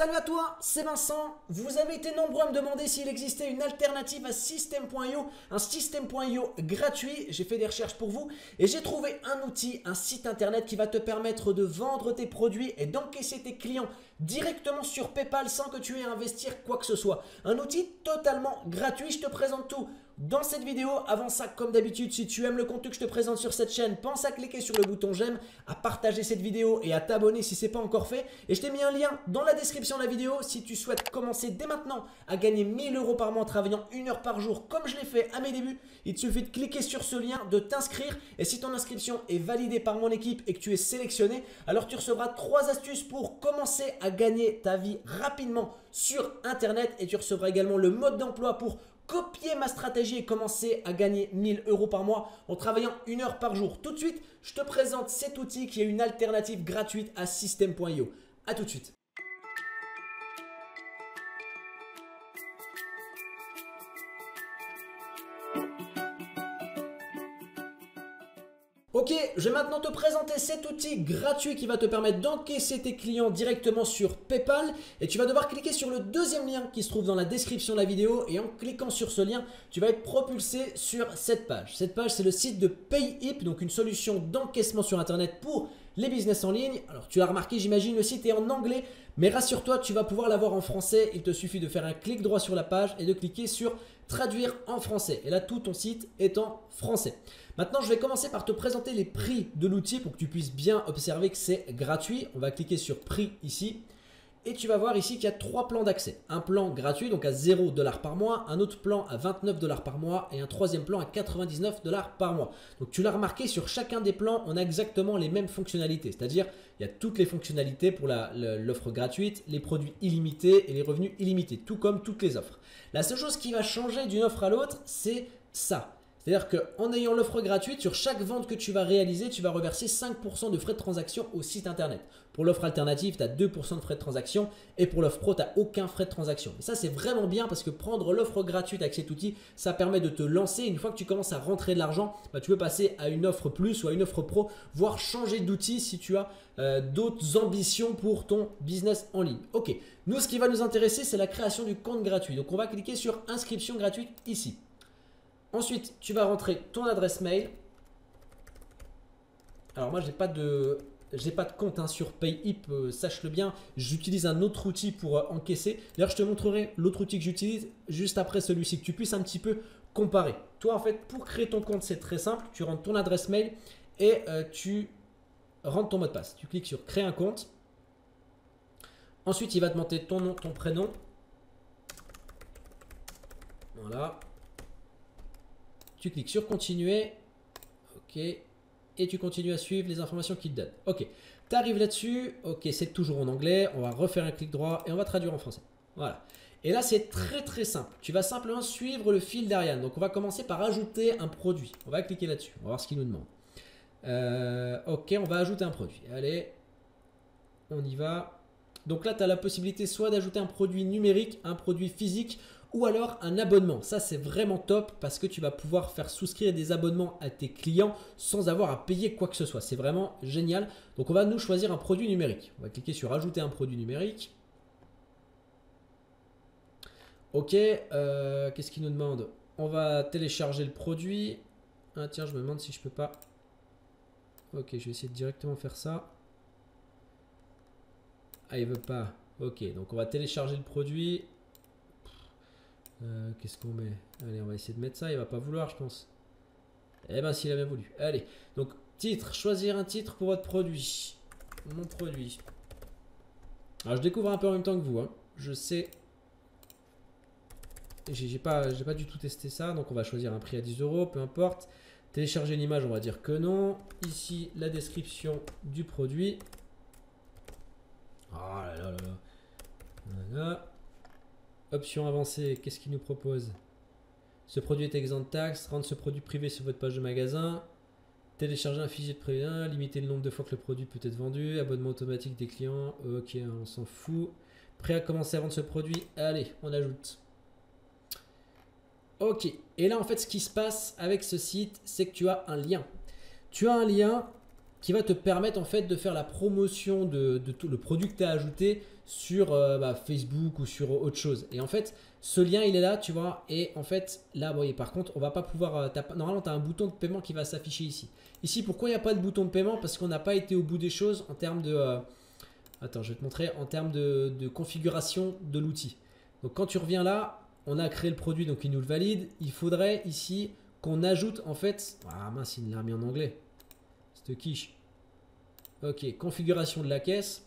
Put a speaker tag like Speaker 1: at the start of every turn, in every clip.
Speaker 1: Salut à toi, c'est Vincent. Vous avez été nombreux à me demander s'il existait une alternative à System.io, un System.io gratuit. J'ai fait des recherches pour vous et j'ai trouvé un outil, un site internet qui va te permettre de vendre tes produits et d'encaisser tes clients directement sur PayPal sans que tu aies à investir quoi que ce soit. Un outil totalement gratuit. Je te présente tout dans cette vidéo. Avant ça, comme d'habitude, si tu aimes le contenu que je te présente sur cette chaîne, pense à cliquer sur le bouton j'aime, à partager cette vidéo et à t'abonner si ce n'est pas encore fait. Et je t'ai mis un lien dans la description de la vidéo si tu souhaites commencer dès maintenant à gagner 1000 euros par mois en travaillant une heure par jour comme je l'ai fait à mes débuts. Il te suffit de cliquer sur ce lien, de t'inscrire et si ton inscription est validée par mon équipe et que tu es sélectionné, alors tu recevras trois astuces pour commencer à gagner ta vie rapidement sur Internet et tu recevras également le mode d'emploi pour copier ma stratégie et commencer à gagner 1000 euros par mois en travaillant une heure par jour. Tout de suite, je te présente cet outil qui est une alternative gratuite à System.io. A tout de suite. Ok, je vais maintenant te présenter cet outil gratuit qui va te permettre d'encaisser tes clients directement sur PayPal et tu vas devoir cliquer sur le deuxième lien qui se trouve dans la description de la vidéo et en cliquant sur ce lien, tu vas être propulsé sur cette page. Cette page, c'est le site de PayHip, donc une solution d'encaissement sur Internet pour les business en ligne. Alors tu as remarqué, j'imagine, le site est en anglais, mais rassure-toi, tu vas pouvoir l'avoir en français. Il te suffit de faire un clic droit sur la page et de cliquer sur traduire en français. Et là, tout ton site est en français. Maintenant, je vais commencer par te présenter les prix de l'outil pour que tu puisses bien observer que c'est gratuit. On va cliquer sur prix ici. Et tu vas voir ici qu'il y a trois plans d'accès. Un plan gratuit, donc à 0 dollars par mois, un autre plan à 29 dollars par mois et un troisième plan à 99 dollars par mois. Donc tu l'as remarqué, sur chacun des plans, on a exactement les mêmes fonctionnalités. C'est-à-dire, il y a toutes les fonctionnalités pour l'offre gratuite, les produits illimités et les revenus illimités, tout comme toutes les offres. La seule chose qui va changer d'une offre à l'autre, c'est ça. C'est-à-dire qu'en ayant l'offre gratuite, sur chaque vente que tu vas réaliser, tu vas reverser 5% de frais de transaction au site internet. Pour l'offre alternative, tu as 2% de frais de transaction et pour l'offre pro, tu n'as aucun frais de transaction. Et ça, c'est vraiment bien parce que prendre l'offre gratuite avec cet outil, ça permet de te lancer. Une fois que tu commences à rentrer de l'argent, bah, tu peux passer à une offre plus ou à une offre pro, voire changer d'outil si tu as euh, d'autres ambitions pour ton business en ligne. Ok, nous, ce qui va nous intéresser, c'est la création du compte gratuit. Donc, on va cliquer sur inscription gratuite ici. Ensuite, tu vas rentrer ton adresse mail. Alors moi, j'ai pas de j'ai pas de compte hein, sur PayHip, euh, sache-le bien. J'utilise un autre outil pour euh, encaisser. D'ailleurs, je te montrerai l'autre outil que j'utilise juste après celui-ci, que tu puisses un petit peu comparer. Toi, en fait, pour créer ton compte, c'est très simple. Tu rentres ton adresse mail et euh, tu rentres ton mot de passe. Tu cliques sur créer un compte. Ensuite, il va te demander ton nom, ton prénom. Voilà. Tu cliques sur continuer. Ok. Et tu continues à suivre les informations qu'il te donne. Ok. Tu arrives là-dessus. Ok, c'est toujours en anglais. On va refaire un clic droit et on va traduire en français. Voilà. Et là, c'est très très simple. Tu vas simplement suivre le fil d'Ariane. Donc, on va commencer par ajouter un produit. On va cliquer là-dessus. On va voir ce qu'il nous demande. Euh, ok, on va ajouter un produit. Allez, on y va. Donc là, tu as la possibilité soit d'ajouter un produit numérique, un produit physique ou alors un abonnement. Ça, c'est vraiment top parce que tu vas pouvoir faire souscrire des abonnements à tes clients sans avoir à payer quoi que ce soit. C'est vraiment génial. Donc, on va nous choisir un produit numérique. On va cliquer sur ajouter un produit numérique. Ok, euh, qu'est-ce qu'il nous demande? On va télécharger le produit. Ah tiens, je me demande si je peux pas. Ok, je vais essayer de directement faire ça. Ah, il veut pas. Ok, donc on va télécharger le produit. Euh, qu'est-ce qu'on met? Allez, on va essayer de mettre ça. Il va pas vouloir, je pense. Eh ben, s'il avait voulu. Allez. Donc, titre. Choisir un titre pour votre produit. Mon produit. Alors, je découvre un peu en même temps que vous. Hein. Je sais. J'ai pas, pas du tout testé ça. Donc, on va choisir un prix à 10 euros. Peu importe. Télécharger une image, on va dire que non. Ici, la description du produit. Ah là là là là. Voilà. Option avancée, qu'est-ce qu'il nous propose? Ce produit est exempt de taxes, rendre ce produit privé sur votre page de magasin, télécharger un fichier de prévision, limiter le nombre de fois que le produit peut être vendu, abonnement automatique des clients, ok, on s'en fout. Prêt à commencer à vendre ce produit Allez, on ajoute. Ok, et là en fait ce qui se passe avec ce site, c'est que tu as un lien. Tu as un lien qui va te permettre en fait de faire la promotion de, tout le produit que tu as ajouté sur euh, bah, Facebook ou sur autre chose. Et en fait, ce lien, il est là, tu vois. Et en fait, là, voyez, par contre, on va pas pouvoir. Euh, normalement, tu as un bouton de paiement qui va s'afficher ici. Ici, pourquoi il n'y a pas de bouton de paiement? Parce qu'on n'a pas été au bout des choses en termes de. Euh, attends, je vais te montrer en termes de, configuration de l'outil. Donc, quand tu reviens là, on a créé le produit, donc il nous le valide. Il faudrait ici qu'on ajoute en fait. Ah mince, il l'a mis en anglais. C'est quiche. Ok, configuration de la caisse.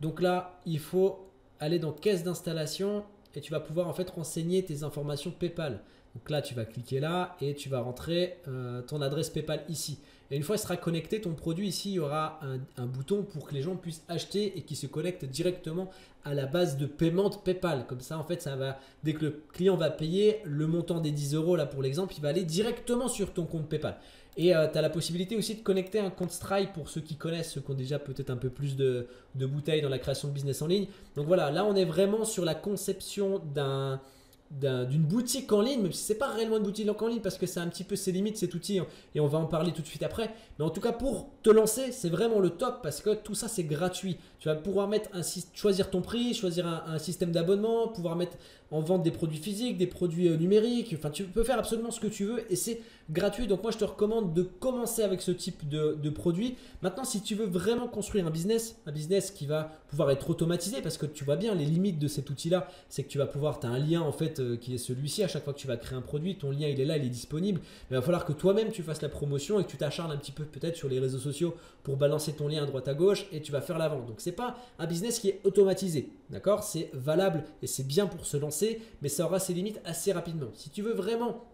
Speaker 1: Donc là, il faut aller dans caisse d'installation et tu vas pouvoir en fait renseigner tes informations PayPal. Donc là, tu vas cliquer là et tu vas rentrer euh, ton adresse PayPal ici. Et une fois il sera connecté, ton produit ici, il y aura un, bouton pour que les gens puissent acheter et qui se connecte directement à la base de paiement de PayPal. Comme ça, en fait, ça va, dès que le client va payer le montant des 10 euros, là pour l'exemple, il va aller directement sur ton compte PayPal. Et euh, tu as la possibilité aussi de connecter un compte Stripe pour ceux qui connaissent, ceux qui ont déjà peut-être un peu plus de, de bouteilles dans la création de business en ligne. Donc voilà, là on est vraiment sur la conception d'un d'une boutique en ligne, même si c'est pas réellement une boutique en ligne parce que c'est un petit peu ses limites cet outil hein, et on va en parler tout de suite après. Mais en tout cas pour te lancer, c'est vraiment le top parce que tout ça c'est gratuit. Tu vas pouvoir mettre un, choisir ton prix, choisir un système d'abonnement, pouvoir mettre en vente des produits physiques, des produits euh, numériques. Enfin, tu peux faire absolument ce que tu veux et c'est gratuit. Donc moi, je te recommande de commencer avec ce type de, de produit. Maintenant, si tu veux vraiment construire un business, un business qui va pouvoir être automatisé, parce que tu vois bien les limites de cet outil-là, c'est que tu vas pouvoir, tu as un lien en fait euh, qui est celui-ci. À chaque fois que tu vas créer un produit, ton lien il est là, il est disponible. Mais il va falloir que toi-même tu fasses la promotion et que tu t'acharnes un petit peu peut-être sur les réseaux sociaux pour balancer ton lien à droite à gauche et tu vas faire la vente. Donc c'est pas un business qui est automatisé, d'accord? C'est valable et c'est bien pour se lancer mais ça aura ses limites assez rapidement. Si tu veux vraiment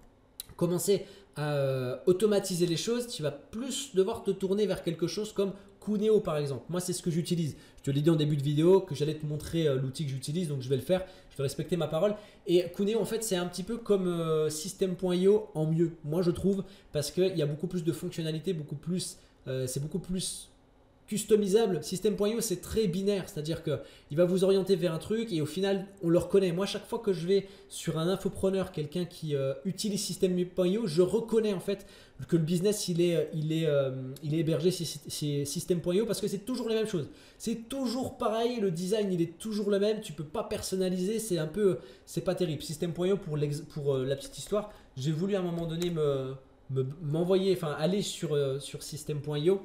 Speaker 1: commencer à euh, automatiser les choses, tu vas plus devoir te tourner vers quelque chose comme Cuneo par exemple. Moi, c'est ce que j'utilise. Je te l'ai dit en début de vidéo que j'allais te montrer euh, l'outil que j'utilise, donc je vais le faire. Je vais respecter ma parole. Et Cuneo, en fait, c'est un petit peu comme euh, System.io en mieux, moi je trouve, parce qu'il y a beaucoup plus de fonctionnalités, beaucoup plus, c'est beaucoup plus customisable. System.io, c'est très binaire, c'est-à-dire qu'il va vous orienter vers un truc et au final, on le reconnaît. Moi, chaque fois que je vais sur un infopreneur, quelqu'un qui euh, utilise System.io, je reconnais en fait que le business, il est, il est, euh, il hébergé chez System.io parce que c'est toujours les mêmes choses. C'est toujours pareil, le design, il est toujours le même. Tu peux pas personnaliser, c'est un peu, c'est pas terrible. System.io, pour, pour euh, la petite histoire, j'ai voulu à un moment donné me m'envoyer, enfin aller sur, sur System.io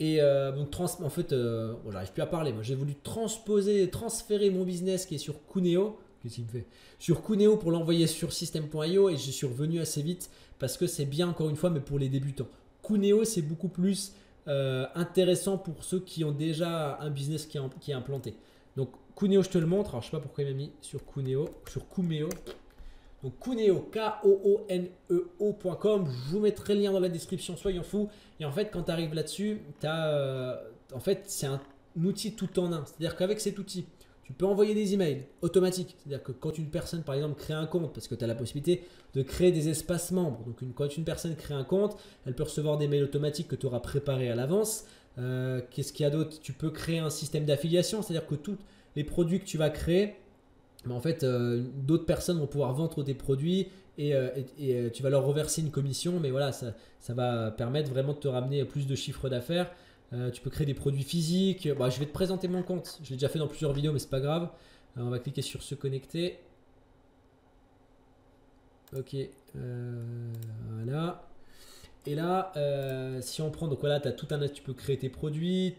Speaker 1: et euh, trans en fait, euh, j'arrive plus à parler. Moi, j'ai voulu transposer, transférer mon business qui est sur Cuneo. Qu'est-ce qu'il me fait? Sur Cuneo pour l'envoyer sur System.io et je suis revenu assez vite parce que c'est bien encore une fois, mais pour les débutants. Cuneo, c'est beaucoup plus euh, intéressant pour ceux qui ont déjà un business qui est, qui est implanté. Donc Cuneo, je te le montre. Alors, je sais pas pourquoi il m'a mis sur Cuneo, sur Cumeo. Donc Cuneo, K-O-O-N-E-O.com. Je vous mettrai le lien dans la description, soyons fous. Et en fait, quand tu arrives là-dessus, euh, fait, c'est un outil tout en un. C'est-à-dire qu'avec cet outil, tu peux envoyer des emails automatiques. C'est-à-dire que quand une personne, par exemple, crée un compte, parce que tu as la possibilité de créer des espaces membres. Donc quand une personne crée un compte, elle peut recevoir des mails automatiques que tu auras préparés à l'avance. Euh, qu'est-ce qu'il y a d'autre? Tu peux créer un système d'affiliation, c'est-à-dire que tous les produits que tu vas créer, mais en fait, euh, d'autres personnes vont pouvoir vendre tes produits et, euh, euh, tu vas leur reverser une commission. Mais voilà, ça, ça, va permettre vraiment de te ramener plus de chiffre d'affaires. tu peux créer des produits physiques. Bah, je vais te présenter mon compte. Je l'ai déjà fait dans plusieurs vidéos, mais c'est pas grave. on va cliquer sur se connecter. Ok, voilà. Et là, si on prend, donc voilà, as tout un, tu peux créer tes produits,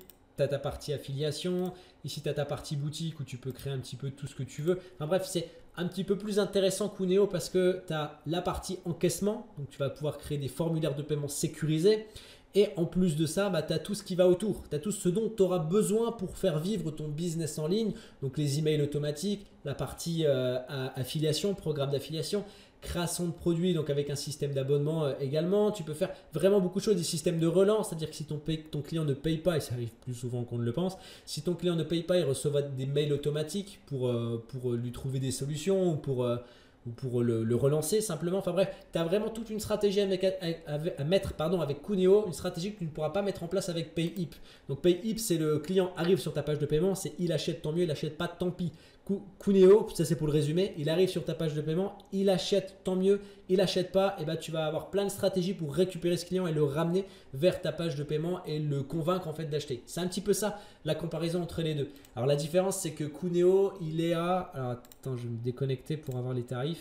Speaker 1: ta partie affiliation, ici tu as ta partie boutique où tu peux créer un petit peu tout ce que tu veux. Enfin bref, c'est un petit peu plus intéressant qu'Uneo parce que tu as la partie encaissement, donc tu vas pouvoir créer des formulaires de paiement sécurisés. Et en plus de ça, bah, tu as tout ce qui va autour. Tu as tout ce dont tu auras besoin pour faire vivre ton business en ligne. Donc les emails automatiques, la partie euh, affiliation, programme d'affiliation, création de produits, donc avec un système d'abonnement euh, également. Tu peux faire vraiment beaucoup de choses, des systèmes de relance, c'est-à-dire que si ton, client ne paye pas, et ça arrive plus souvent qu'on ne le pense, si ton client ne paye pas, il recevra des mails automatiques pour, euh, pour lui trouver des solutions ou pour, ou pour le, relancer simplement. Enfin bref, tu as vraiment toute une stratégie à, mettre pardon, avec Cuneo, une stratégie que tu ne pourras pas mettre en place avec PayHip. Donc PayHip, c'est le client arrive sur ta page de paiement, c'est il achète tant mieux, il achète pas tant pis. Cuneo, ça c'est pour le résumé, il arrive sur ta page de paiement, il achète tant mieux, il achète pas, et bah tu vas avoir plein de stratégies pour récupérer ce client et le ramener vers ta page de paiement et le convaincre en fait d'acheter. C'est un petit peu ça la comparaison entre les deux. Alors la différence c'est que Cuneo, il est à alors attends, je vais me déconnecter pour avoir les tarifs.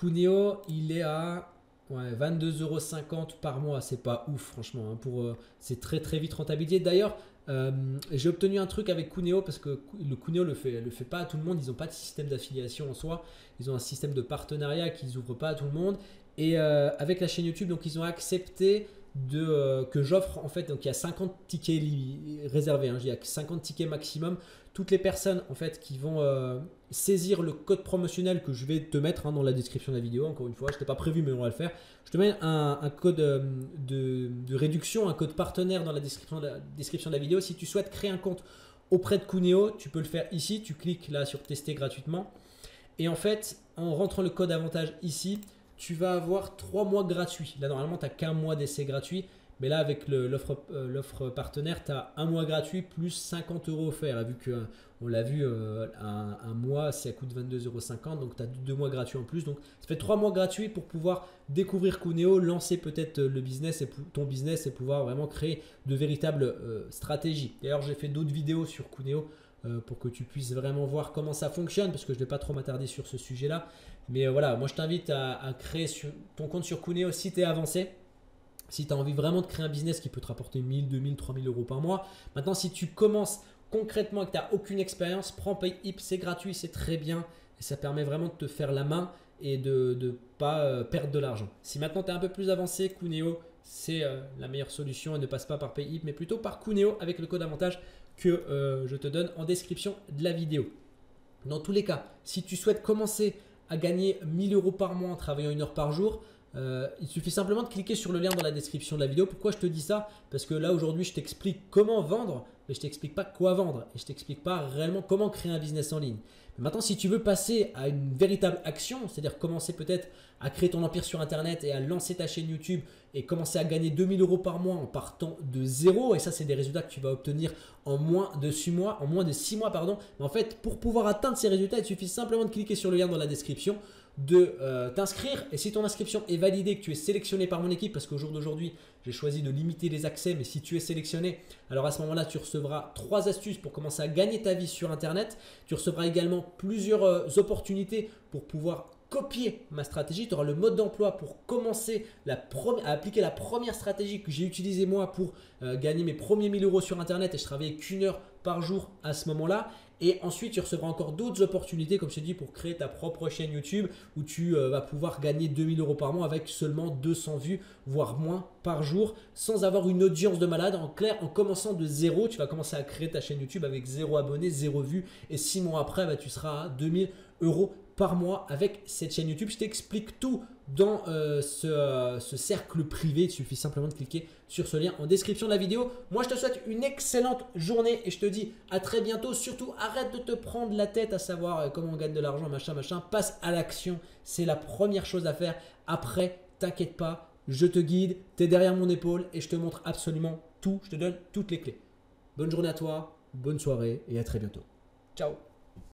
Speaker 1: Cuneo, il est à ouais, 22,50€ par mois, c'est pas ouf franchement. Hein, pour, euh, c'est très très vite rentabilisé. D'ailleurs, euh, j'ai obtenu un truc avec Cuneo parce que le Cuneo le fait, le fait pas à tout le monde. Ils n'ont pas de système d'affiliation en soi. Ils ont un système de partenariat qu'ils ouvrent pas à tout le monde. Et euh, avec la chaîne YouTube, donc ils ont accepté euh, que j'offre en fait. Donc il y a 50 tickets réservés. Hein, il y a 50 tickets maximum. Toutes les personnes en fait qui vont saisir le code promotionnel que je vais te mettre hein, dans la description de la vidéo. Encore une fois, je n'étais pas prévu, mais on va le faire. Je te mets un, code euh, de, réduction, un code partenaire dans la description, de la description de la vidéo. Si tu souhaites créer un compte auprès de Cuneo, tu peux le faire ici. Tu cliques là sur tester gratuitement. Et en fait, en rentrant le code avantage ici, tu vas avoir 3 mois gratuits. Là, normalement, tu n'as qu'un mois d'essai gratuit. Mais là, avec euh, l'offre partenaire, tu as un mois gratuit plus 50 euros offerts. Vu que on l'a vu, euh, un, mois, ça coûte 22,50 euros. Donc, tu as deux mois gratuits en plus. Donc, ça fait trois mois gratuits pour pouvoir découvrir Cuneo, lancer peut-être euh, ton business et pouvoir vraiment créer de véritables stratégies. D'ailleurs, j'ai fait d'autres vidéos sur Cuneo pour que tu puisses vraiment voir comment ça fonctionne parce que je ne vais pas trop m'attarder sur ce sujet-là. Mais voilà, moi, je t'invite à, créer ton compte sur Cuneo si tu es avancé. Si tu as envie vraiment de créer un business qui peut te rapporter 1000, 2000, 3000 euros par mois. Maintenant, si tu commences concrètement et que tu n'as aucune expérience, prends PayHip, c'est gratuit, c'est très bien et ça permet vraiment de te faire la main et de ne pas euh, perdre de l'argent. Si maintenant tu es un peu plus avancé, Cuneo, c'est euh, la meilleure solution et ne passe pas par PayHip, mais plutôt par Cuneo avec le code avantage que euh, je te donne en description de la vidéo. Dans tous les cas, si tu souhaites commencer à gagner 1000 euros par mois en travaillant une heure par jour, il suffit simplement de cliquer sur le lien dans la description de la vidéo. Pourquoi je te dis ça? Parce que là aujourd'hui je t'explique comment vendre mais je t'explique pas quoi vendre et je t'explique pas réellement comment créer un business en ligne. Maintenant, si tu veux passer à une véritable action, c'est-à-dire commencer peut-être à créer ton empire sur Internet et à lancer ta chaîne YouTube et commencer à gagner 2000 euros par mois en partant de zéro, et ça, c'est des résultats que tu vas obtenir en moins de 6 mois, en moins de 6 mois, pardon. Mais en fait, pour pouvoir atteindre ces résultats, il suffit simplement de cliquer sur le lien dans la description de euh, t'inscrire. Et si ton inscription est validée, que tu es sélectionné par mon équipe, parce qu'au jour d'aujourd'hui, j'ai choisi de limiter les accès, mais si tu es sélectionné, alors à ce moment-là, tu recevras trois astuces pour commencer à gagner ta vie sur Internet. Tu recevras également plusieurs euh, opportunités pour pouvoir copier ma stratégie. Tu auras le mode d'emploi pour commencer à appliquer la première stratégie que j'ai utilisée moi pour euh, gagner mes premiers 1000 euros sur Internet et je travaillais qu'une heure par jour à ce moment-là. Et ensuite, tu recevras encore d'autres opportunités, comme je t'ai dit, pour créer ta propre chaîne YouTube où tu euh, vas pouvoir gagner 2000 euros par mois avec seulement 200 vues, voire moins par jour, sans avoir une audience de malade. En clair, en commençant de zéro, tu vas commencer à créer ta chaîne YouTube avec zéro abonné, zéro vue. Et six mois après, bah, tu seras à 2000 euros par mois avec cette chaîne YouTube. Je t'explique tout dans euh, euh, ce, cercle privé. Il suffit simplement de cliquer sur ce lien en description de la vidéo. Moi, je te souhaite une excellente journée et je te dis à très bientôt. Surtout, arrête de te prendre la tête à savoir euh, comment on gagne de l'argent, machin, machin. Passe à l'action. C'est la première chose à faire. Après, t'inquiète pas, je te guide, tu es derrière mon épaule et je te montre absolument tout. Je te donne toutes les clés. Bonne journée à toi, bonne soirée et à très bientôt. Ciao